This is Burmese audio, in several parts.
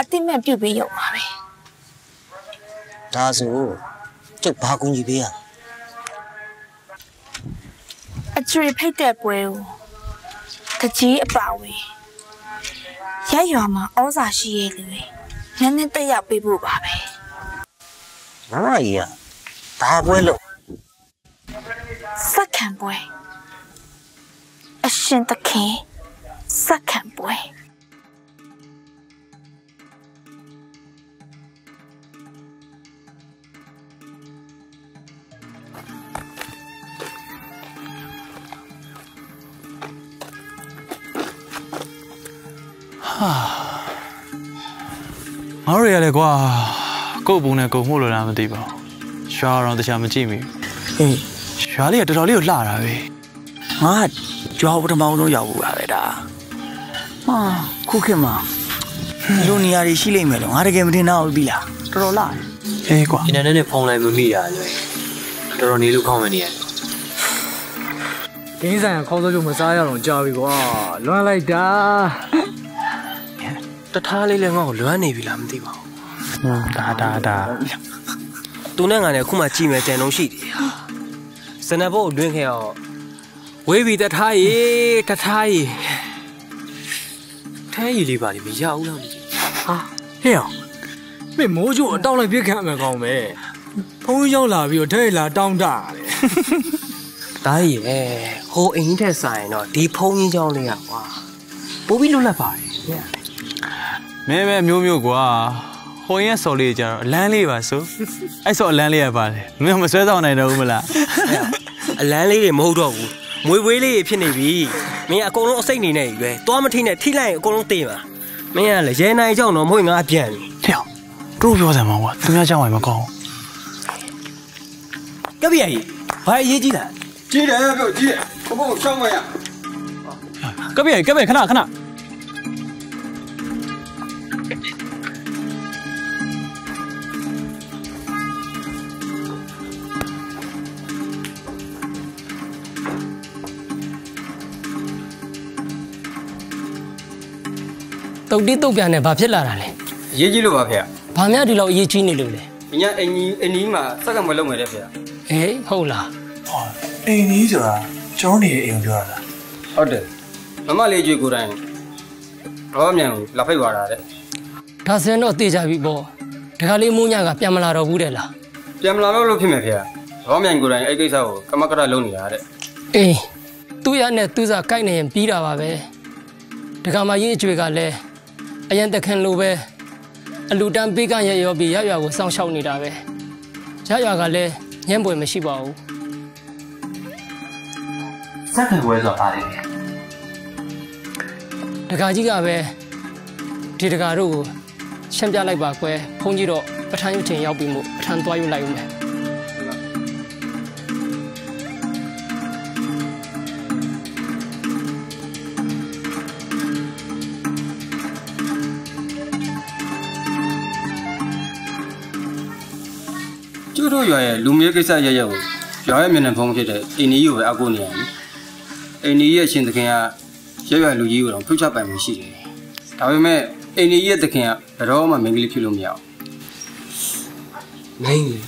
အတိမဲ့ပြုတ်ပေးရုံပါပဲဒါဆိုကျုပ်ဘာကူညီပေးရအကျွေဖိတ်တဲ့ပွဲကိုတကြီးအပါဝင်ရက်ရွာမှာဩဇာရှိရဲ့လူတွေနည်းနည်းတက်ရောက်ပေးဖို့ပါပဲမမကြီးကဘာပွဲလို့စက္ကန့်ပွဲအရှင်သခင်စက္ကန့် ပွဲငါတို့ရလေကွာကို့ဘုံနဲ့ကိုမှုလို့လားမသိပါဘူးရွာတော့တခြားမကြည့်မိဘူးအေးရွာလေးကတော်တော်လေးကိုလှတာပဲငါကကြွားပထမဆုံးရောက်ဘူးပါပဲဒါဟာခုခေတ်မှာဒီလိုနေရာတွေရှိလိမ့်မယ်လို့ငါတကယ်မထင်တော့ဘူးပြီလားတော်တော်လာတယ်အေးကွာအင်တာနက်နဲ့ဖုန်းလိုက်မမိတာလေတော်တော်နေလို့ခေါင်းမနေရဒင်းဆိုင်ကခေါင်းစိုးချုပ်မစားရတော့ကြာပြီကွာလွမ်းလိုက်တာ တထားလေးလည်းငါ့ကိုလွမ်းနေပြီလားမသိပါဘူးဒါဒါဒါသူနဲ့ငါနဲ့အခုမှကြည့်မယ်တန်လုံးရှိတယ်စနဘုတ်အတွင်းခဲ့အောင်ဝေးပြီတထားရေတထားရေထဲရီလေးပါလေမရဘူးလားမသိဟာဟဲ့အောင်မင်းမိုးချိုးအတောင်းလိုက်ပြစ်ခံမယ်ကောင်းမယ်ဖုန်းရောက်လာပြီးတော့ထဲရီလာတောင်းတာလေဒါရီရေဟိုအိမ်ထက်ဆိုင်တော့ဒီဖုန်းကြီးကြောင်းလေးကွာပိုးပြီးလွတ်လပ်ပါတယ် မင်းပဲမျိုးမျိုးကွာဟိုရင်ဆော်လေးကြတော့အလန်းလေးပါဆိုအဲ့ဆော်အလန်းလေးရပါတယ်မင်းမဆွဲဆောင်နိုင်တော့ဘူးမလားအလန်းလေးတွေမဟုတ်တော့ဘူးမွေဝေးလေးတွေဖြစ်နေပြီမင်းအကုန်လုံးအစိတ်နေနေပြီပဲသွားမထိနဲ့ထိလိုက်ရင်အကုန်လုံးတေးမှာမင်းကလည်းရဲနိုင်ကြောင်တော့မဟုတ်ငါပြန်ပြီဟဲ့တို့ပြောတယ်မောင်ကွာသူများကြောင်းဝိုင်မကောင်းကပ်ပြကြီးဘာအရေးကြီးတာကြီးတယ်ပြောကြီးတယ်ဘဘရှောင်းမရကပ်ပြကပ်ပြခဏခဏ တုတ်တိတုတ်ပြန်နဲ့ဘာဖြစ်လာတာလဲရေးကြီးလို့ပါဖေ။ဘာများဒီလောက်အရေးကြီးနေလို့လဲ။ညအင်ကြီးအင်ကြီးမှာစက္ကန့်မလုံးမယ်တဲ့ဖေ။ဟေးဟုတ်လားအိမ်ကြီးဆိုတာကျောင်းနေအိမ်ပြောတာလားဟုတ်တယ်။မမလေးကြွေကိုယ်တိုင်တော့မြန်ကိုလာဖိတ်သွားတာတဲ့ဒါစရင်တော့တေးကြပြီပေါ့တခါလေးမိုးညကပြန်မလာတော့ဘူးတဲ့လား။ပြန်မလာတော့လို့ဖြစ်မယ်ဖေ။တော့မြန်ကိုယ်တိုင်အဲ့ကိစ္စကိုကမကရလုံးနေတာတဲ့အေးသူ့ရနဲ့သူ့စားကိုက်နေရင်ပြီးတာပါပဲတခါမှရေးအကျွေကလည်း အရင်တခင်လိုပဲအလူတန်းပေးကရရောပြီးရရွာကိုစောင့်ရှောက်နေတာပဲရရွာကလည်းညံ့ပွေမရှိပါဘူးစက်ခံပွဲဆိုတာအားလေတခါကြီးကပဲဒီတခါတို့ကိုရှင်းပြလိုက်ပါကွယ်ဖုန်းကြီးတော့ပထမ်းရုပ်ချိန်ရောက်ပြီမို့ပထမ်းသွားယူလိုက်ဦးမယ်။ တို့ရွာရဲ့လူမျိုးကိစ္စရရက်ကိုရွာရဲ့မျက်နှာဖုံးဖြစ်တဲ့အင်ကြီးကိုပဲအကူနေရတယ်။အင်ကြီးရဲ့ရှင်သခင်ကရရွာလူကြီးကိုတော့ဖိတ်ချပိုင်မှုရှိတယ်။ဒါပေမဲ့အင်ကြီးရဲ့သခင်ကဘယ်တော့မှမင်္ဂလိဖြစ်လို့မရဘူးမင်းကြီး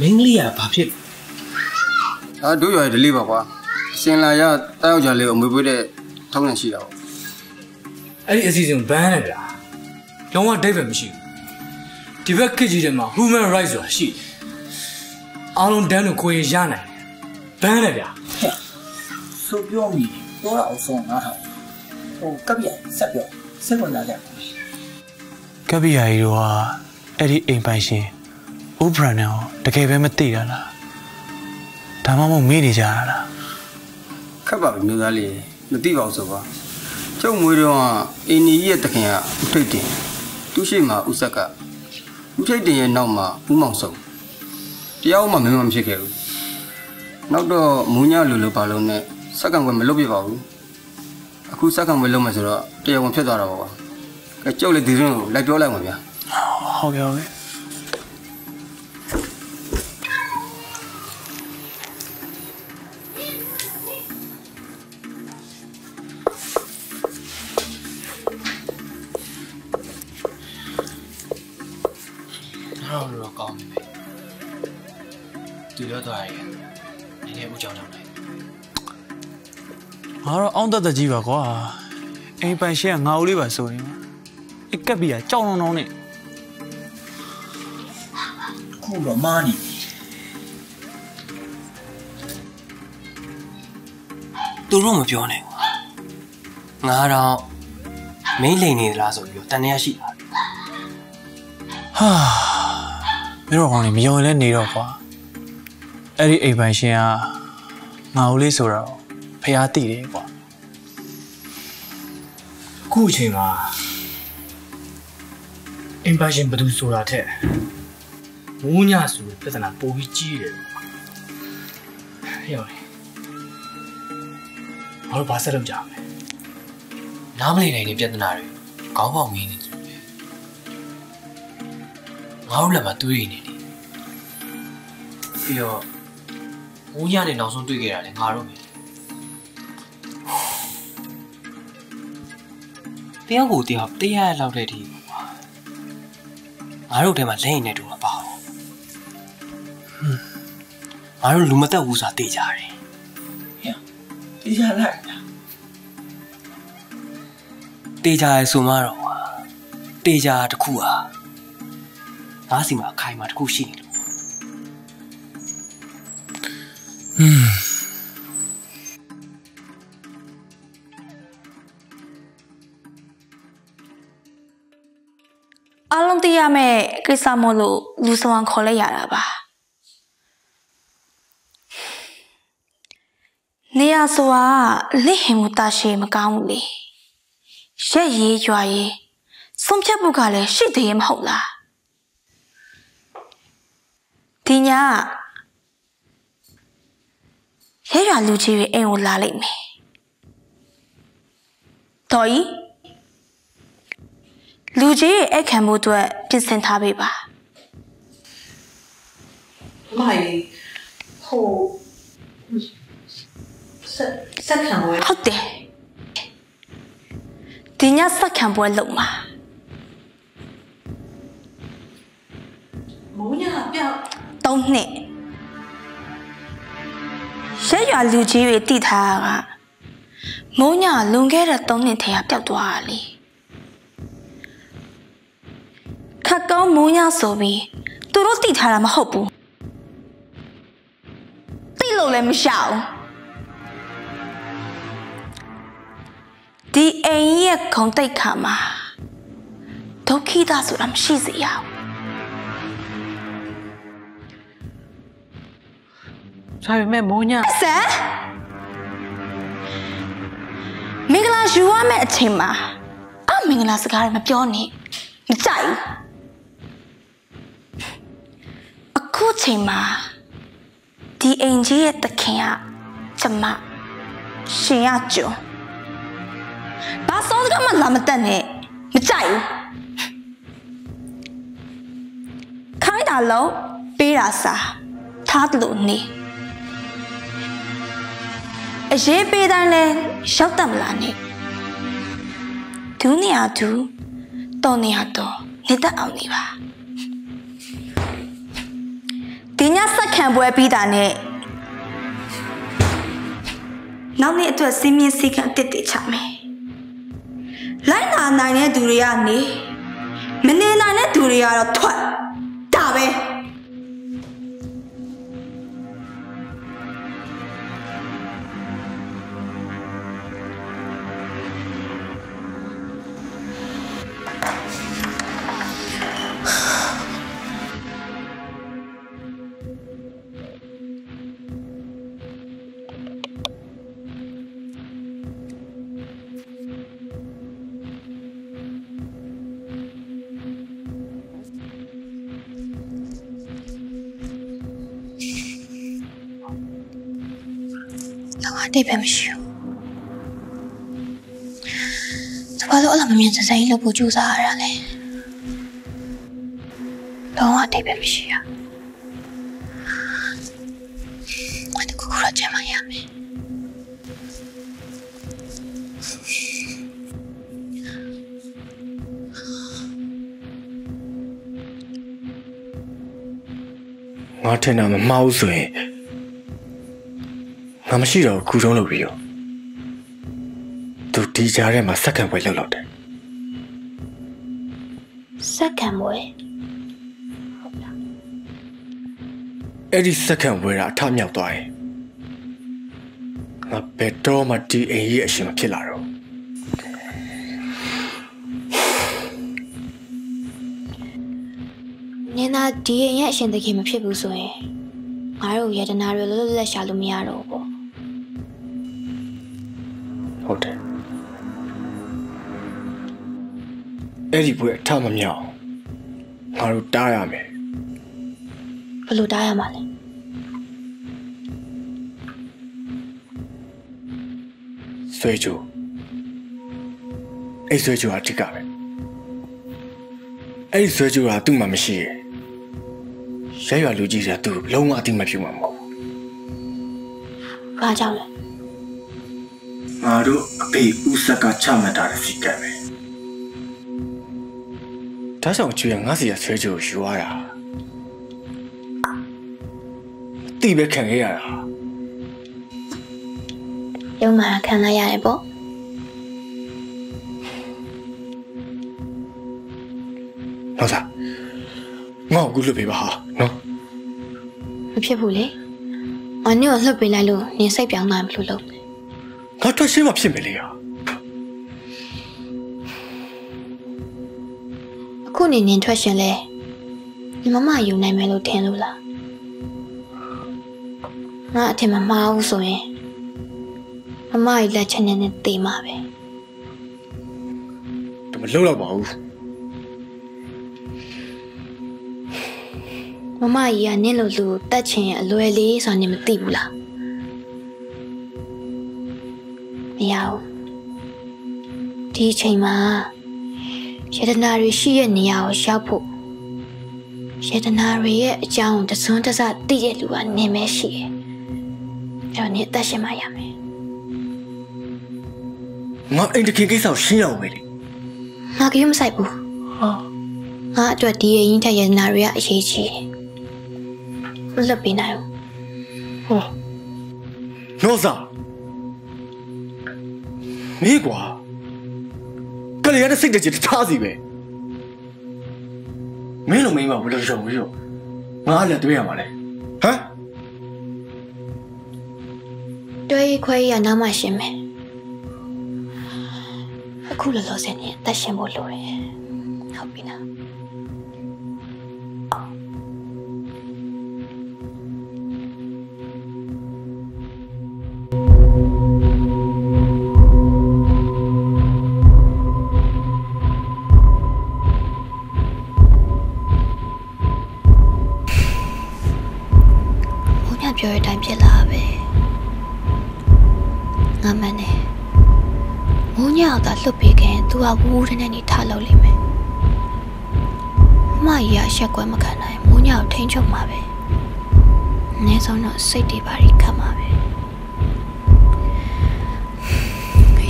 မင်းလေးကဘာဖြစ်။ဒါတို့ရွာရဲ့ဒလေးပါကွာ။အရှင်လာရတောက်ယောက်ျားလေးကိုအမွေပွေးတဲ့ထုံးနေရှိတာပေါ့အဲ့ဒီအစီအစဉ်ဘန်းတယ်ဗျာလုံးဝဒိတ်ပဲမရှိဘူးဒီဘက်ခေတ်ကြီးထဲမှာ human rights ဆိုတာရှိတယ် အားလုံးတန်းလို့ကိုယ်ရရနိုင်တယ်ဘန်းတယ်ဗျာဆိုပြောမိတော့အောင်ဆုံးငါဟာဟိုကပ်ပြဆက်ပြောစက်ဝင်လာကြကပ်ပြရာကြီးတို့ကအဲ့ဒီအိမ်ပိုင်ရှင်ဥပရန်နဲ့တကယ်ပဲမသိတာလားဒါမှမဟုတ်မေးနေကြတာလားခက်ပါပြီမျိုးသားလေးမသိပါဘူးဆိုပါကျုပ်မွေးတော့အင်းကြီးရဲ့တခင်ကဥထိတ်တင်သူရှိမှဥဆက်ကဥထိတ်တင်ရဲ့နောက်မှာဥမောင်ဆုံး တရားမှမင်းမဖြစ်ခဲ့ဘူးနောက်တော့မူညလူလူပါလုံးနဲ့စက္ကန့်ွယ်မလုပ်ပြပါဘူးအခုစက္ကန့်ွယ်လုံးမယ်ဆိုတော့တရားဝင်ဖြစ်သွားတာပါကွာကဲကျုပ်လည်းဒီရင်ကိုလိုက်ပြောလိုက်ပါဗျာဟုတ်ကဲ့ဟုတ်ကဲ့ ငါတော့အောင်းတက်တက်ကြီးပါကွာအိမ်ပိုင်ရှင်းကငါဦးလေးပါဆိုရင်အကက်ပြီးကကြောင်လောင်လောင်နဲ့ခုတော့မားနေပြီသူတို့မပြောနဲ့ကွာငါတော့မင်းလိန်နေသလားဆိုပြီးတော့တန်နေရရှိတာဟာမင်းတို့ကောင်လေးမယုံရင်လည်းနေတော့ကွာအဲ့ဒီအိမ်ပိုင်ရှင်ကငါဦးလေးဆိုတော့ဖះတည်တယ်ကွာ အခုအချိန်မှာအင်ပါရှင်ဘယ်သူဆိုတာထက်မိုးညဆိုတဲ့ပြဿနာပိုပြီးကြီးတယ်ဟဲ့ရောလေဘာလို့ဘာဆက်လုပ်ကြမလဲနားမလည်နိုင်တဲ့ပြဿနာတွေခေါင်းပေါက်မင်းနေတယ်ပဲငါတို့လည်းမတွေးနေနေပြီးတော့ဦးညနဲ့နောက်ဆုံးတွေ့ခဲ့တာလေငါတို့ပဲ တယောက်ကိုတယောက်တရားရလောက်တဲ့ဒီကွာငါတို့ထဲမှာလက်ရင်နဲ့တူမှာပေါ့ငါတို့လူမသက်ဘူးဆိုတာသိကြတယ်တေးရလိုက်တေးကြရဲဆိုမှတော့ကွာတေးကြတစ်ခုဟာငါစီမှာအခိုင်မှာတစ်ခုရှိနေလို့အားလုံး သိရမယ့်ကိစ္စမို့လို့လူဆောင်ခေါ်လိုက်ရတာပါနေရဆိုတာလစ်ဟင်မှုတရှိမကောင်းဘူးလေရက်ရေးရွာရေးဆုံးဖြတ်မှုကလည်းရှိသေးရဲ့မဟုတ်လားဒီညရဲရွာလူကြီးတွေအိမ်ကိုလာလိုက်မယ်တော်ကြီး လူကြီးရဲ့အခမ်းမှုအတွက်ပြင်ဆင်ထားပေးပါမိုင်ဟိုဆက်ဆက်ခံဝဲဟုတ်တယ်ဒီညစက္ကံပွဲလုပ်မှာမိုးညာပြောက်၃နှစ်ရက်ရွာလူကြီးတွေတည်ထားတာကမိုးညလွန်ခဲ့တဲ့၃နှစ်ထဲကပျောက်သွားတာလေခ က်ကောင်းမိုးညဆိုပြီးသူတို့တည်ထားတာမဟုတ်ဘူးသိလို့လည်းမရှောင်ဒီအိမ်ရဲ့ခုံတိတ်ခါမှာဒုက္ခိတဆိုတာမရှိစေရဘူးဒါပေမဲ့မိုးညာဆန်မင်္ဂလာယူရမယ့်အချိန်မှာအမင်္ဂလာစကားတွေမပြောနဲ့မကြိုက်ဘူး အခုချိန်မှာဒီအိမ်ကြီးရဲ့တခင်ကကျမရှင်ရကြုံဘာစောစကားမှလာမတက်နဲ့မကြိုက်ဘူးခိုင်းတာလို့ပေးတာစားထားတယ်လို့နေအရေးပေးတိုင်းလဲရောက်တတ်မလားနဲ့ဒူးနေရဒူးတော်နေရတော်နေတတ်အောင်နေပါ ဒီညစက်ခံပွဲပြီးတာနဲ့နောက်နေ့အတွက်စီးမြင့်စီကံတစ်တစ်ချမယ်လိုက်နာနိုင်တဲ့သူတွေကနေမနေနိုင်တဲ့သူတွေကတော့ထွက် အတိတ်ပဲမရှိဘူး။ဒါဘာလို့အလားမမြင်စစကြီးလို့ပူကြိုးစားရတာလဲ။တော့အတိတ်ပဲမရှိရ။ဘာတကူကူရကြမှာရမယ်။ငါထင်တာမမှားဘူးဆိုရင် ငါမရှိတော့ဘူးခုတုံးလုပ်ပြီးရောသူဒီကြားထဲမှာစက္ကန့်ပဲလောက်လောက်တယ်စက္ကန့်ပွဲအဲ့ဒီစက္ကန့်ဝဲတာအထမြောက်သွားရင်ငါဘယ်တော့မှဒီအိမ်ကြီးအရှင်မဖြစ်လာတော့ဘူးနင်သာဒီအိမ်ရဲ့အရှင်သခင်မဖြစ်ဘူးဆိုရင်ငါတို့ယတနာတွေလွတ်လွတ်လပ်ရှာလို့မရတော့ဘူးပေါ့ ဟုတ်တယ်အဲ့ဒီဘွဲအထမမြောက်ငါတို့တားရမယ်ဘယ်လိုတားရမှာလဲဆွဲကြိုးအဲ့ဆွဲကြိုးကအထစ်ကပဲအဲ့ဒီဆွဲကြိုးကသူ့မှာမရှိရဲ့ရက်ရွာလူကြီးတွေကသူ့ကိုလုံးဝအတိမပြုမှာမဟုတ်ဘူးဘာကြောင့်လဲငါ တို့အဖေဦးဆက်ကချမှတ်ထားတဲ့စီကံပဲဒါကြောင့်ကျွေးငါစီရဆွဲကြိုးကိုယူရတာတိပဲခံခဲ့ရတာရုံမှာခံလိုက်ရတယ်ပေါ့နော်သားငါ့ကိုအခုလွတ်ပေးပါဟာနော်မဖြစ်ဘူးလေအနည်းကိုလှုပ်ပေးလိုက်လို့နင်စိတ်ပြောင်းသွားရင်ဘယ်လိုလု ပ်လဲငါထွက်ရှင်းမှဖြစ်မယ်လေဟာအခုနေနင်ထွက်ရှင်လဲညီမမယူနိုင်မယ်လို့ထင်လို့လားငါအထင်မမှားဘူးဆိုရင်မမကြီးလက်ချက်နဲ့နဲ့တေးမှာပဲဒါမလုံးတော့ပါဘူးမမကြီးကနင့်လိုလူကိုတတ်ချင်အလွယ်လေးဆိုတာနင်မသိဘူးလား မရဘူးဒီအချိန်မှာယတနာတွေရှိရဲ့နေရာကိုရောက်ဖို့ယတနာတွေရဲ့အကြောင်းကိုတစ်စွန်းတစ်စသိတဲ့လူကနင်ပဲရှိတယ်အဲ့တော့နင်အသက်ရှင်မှရမယ်ငါအိမ်တခင်ကိစ္စကိုရှင်းရအောင်ပဲလေငါကယူမဆိုင်ဘူးဟောငါအတွက်ဒီအရင်ထက်ယတနာတွေကအရေးကြီးတယ်မလွတ်ပေးနိုင်ဘူးဟောနော်စား မင်းကွာကလေးရတဲ့စိတ်တကြတထားစီပဲမင်းလိုမင်းမဘယ်လိုရှောင်ပြီးတော့ငါလည်းတွေ့ရမှာလဲဟမ်တွဲခွဲရနောက်မှရှင်းမယ်အခုလောလောဆယ်နေအသက်ရှင်ဖို့လိုတယ်ဟုတ်ပြီလားဘုန်း ပြောတဲ့အတိုင်းဖြစ်လာပဲငါမနဲ့ဘုန်းကြီးကသာလှုပ်ပေးခင်သူကဝူးဝူးတဲ့နဲ့နေထားလို့လိမ့်မယ်မကြီးကရှက်ကွဲမခံနိုင်ဘုန်းကြီးကိုထိန်းချုပ်မှာပဲအနည်းဆုံးတော့စိတ်တွေပါရီခတ်မှာပဲ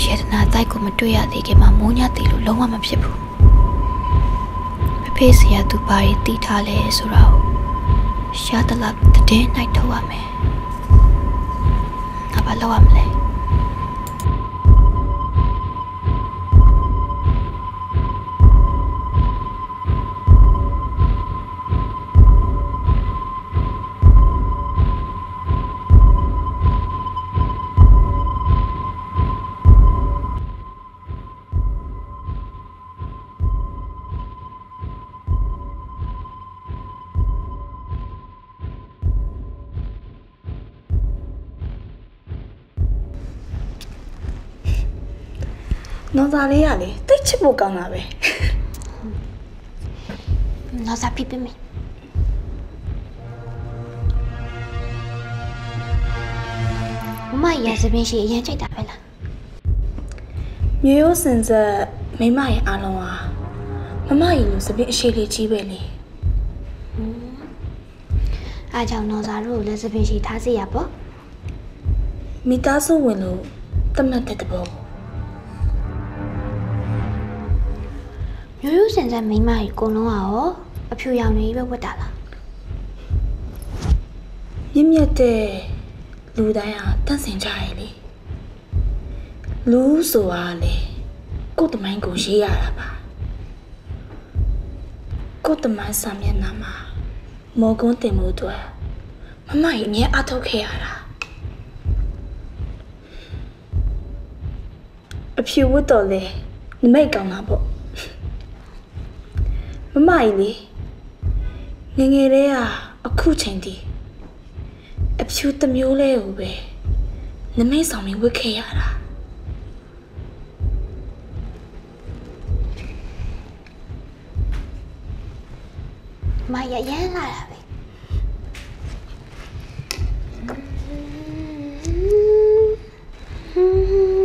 ရတနာတိုက်ကိုမတွေ့ရသေးခင်မှာမိုးညတီလို့လုံးဝမဖြစ်ဘူးဖဖေးစီကသူပါရီတီးထားလဲဆိုတော့ ရှာတလာတည်နိုင်ထုတ်ရမယ်ငါဘာလုပ်ရမလဲ နော်သားလေးကလေတိတ်ချစ်ဖို့ကောင်းတာပဲနော်စားပြပြမယ်မမရစပင်းရှိအရင်ကြိုက်တာပဲလားမျိုးရိုးစင်ဆက်မိမရဲ့အားလုံးဟာမမကြီးလိုစပင်းအရှိလေးကြီးပဲလေအားကြောင့်နော်စားတို့ကိုလည်းစပင်းရှိထားစီရပေါ့မိသားစုဝင်လို့တတ်မှတ်တဲ့တဘော မျိုးရိုးစင်စက်မိန်းမကြီးကိုလုံးကရောအဖြူရောင်နေပဲဝတ်တာလားမြင့်မြတ်တဲ့လူတိုင်းဟာတန့်စင်ကြရလေလူဆိုတာလေကိုယ်တမိုင်းကိုရေးရတာပါကိုယ်တမိုင်းစာမျက်နှာမှာမော်ကွန်းတင်မှုအတွက်မမကြီးအမြဲအထုတ်ခဲ့ရတာအဖြူဝတ်တော်လေနမိတ်ကောင်းတာပေါ့ မမကြီးလေငယ်ငယ်လေးကအခုချိန်တည်းအဖြူတစ်မျိုးလေးကိုပဲနမိတ်ဆောင်ပြီးဝတ်ခဲ့ရတာမရရမ်းလာတာပဲန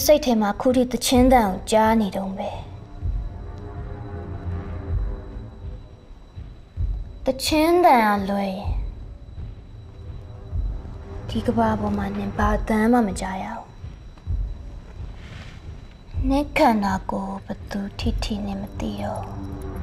င်းစိတ်ထဲမှာခုထိတချင်းတန်ကိုကြားနေတုံးပဲ ချင်းတန်ကလွယ်ရင်ဒီကဘာပေါ်မှာနင်ဘာတမ်းမှမကြားရဘူးနစ်ခန္ဓာကိုယ်ဘသူထိထိနဲ့မသိရော။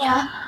ဟောညာ